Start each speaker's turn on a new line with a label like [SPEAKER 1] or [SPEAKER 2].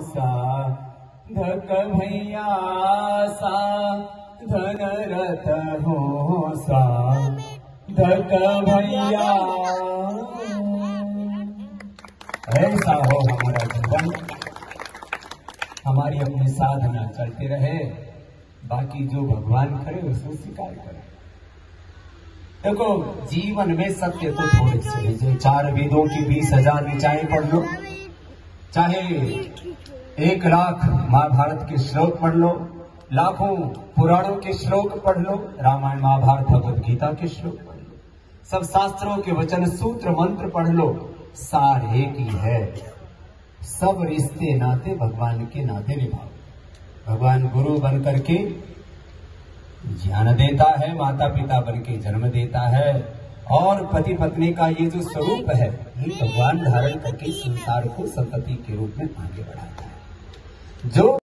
[SPEAKER 1] सा, धक भैया सा, धन रथ हो सा। धक भैया ऐसा हो हमारा जीवन। हमारी अपनी साधना चलते रहे। बाकी जो भगवान करे, उसको स्वीकार करे। देखो, जीवन में सत्य तो थोड़े से जो चार वेदों की बीस हज़ार ऋचाएँ पढ़ लो। चाहे एक लाख महाभारत के श्लोक पढ़ लो, लाखों पुराणों के श्लोक पढ़ लो, रामायण महाभारत, भगवत गीता के श्लोक पढ़ लो, सब शास्त्रों के वचन, सूत्र, मंत्र पढ़ लो, सार एक ही है। सब रिश्ते नाते भगवान के नाते निभाओ। भगवान गुरु बन करके ज्ञान देता है, माता पिता बन के जन्म देता है। और पति पत्नी का ये जो स्वरूप है, ये भगवान धारण करके संसार को संपत्ति के रूप में आगे बढ़ाता है। जो